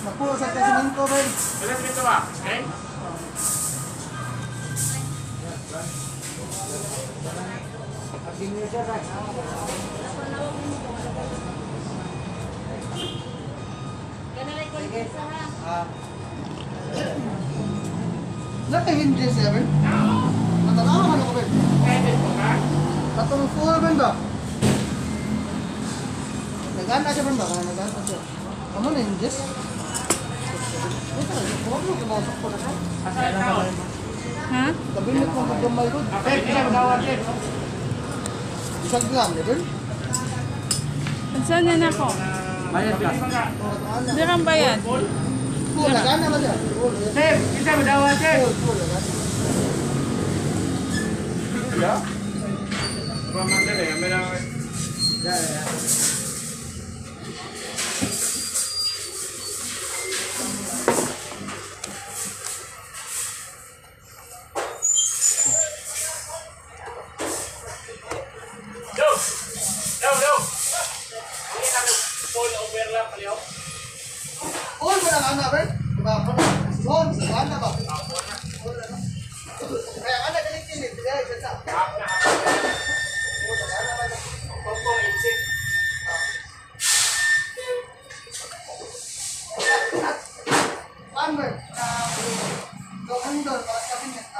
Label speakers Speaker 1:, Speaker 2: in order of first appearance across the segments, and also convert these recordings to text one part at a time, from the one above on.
Speaker 1: Napulo sa tesiminto, Ben.
Speaker 2: Ilan dito ba? Okay?
Speaker 1: Nakahin din siya, Ben. Natanawa ka na ko, Ben.
Speaker 2: Pwede po ka?
Speaker 1: Katong full, Ben ba? Nagana siya, Ben ba? Nagana siya. Ano na
Speaker 2: din.
Speaker 1: Isang gram, eh, Ben.
Speaker 3: Saan yan ako?
Speaker 2: Bayad ka.
Speaker 3: Di kang bayad.
Speaker 1: Ba siya? Full, eh.
Speaker 2: Sir, isa magawa din.
Speaker 1: Full, full, nagana.
Speaker 2: Pamangkin eh, may lang. Go! Kaliyaw.
Speaker 1: Full ba nagana, Ben? Diba ako na? Full, nagana ba? Full, ano? Kaya ka na galit yun, eh. Bigay, siya sa.
Speaker 2: Half na half. Tungkol insik.
Speaker 1: Paano, Ben? Ah, gawin doon, para sa akin, ah,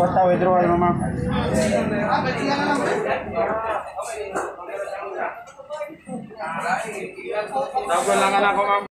Speaker 4: બતાવે દ્રવાળમાં mo ma'am.
Speaker 1: Ah, Ben,